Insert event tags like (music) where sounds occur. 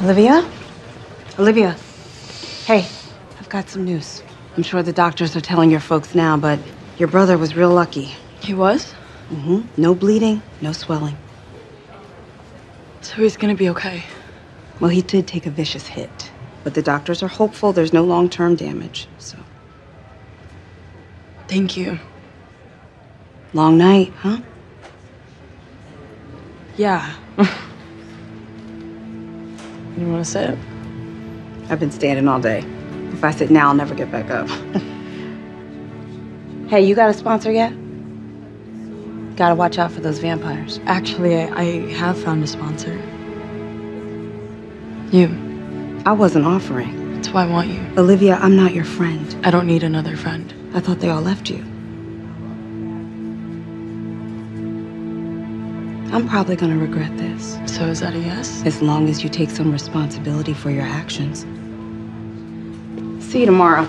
Olivia? Olivia. Hey, I've got some news. I'm sure the doctors are telling your folks now, but your brother was real lucky. He was? Mm-hmm. No bleeding, no swelling. So he's gonna be okay. Well, he did take a vicious hit, but the doctors are hopeful there's no long-term damage, so. Thank you. Long night, huh? Yeah. (laughs) you wanna sit? I've been standing all day. If I sit now, I'll never get back up. (laughs) hey, you got a sponsor yet? Gotta watch out for those vampires. Actually, I, I have found a sponsor. You. I wasn't offering. That's why I want you. Olivia, I'm not your friend. I don't need another friend. I thought they all left you. I'm probably gonna regret this. So is that a yes? As long as you take some responsibility for your actions. See you tomorrow.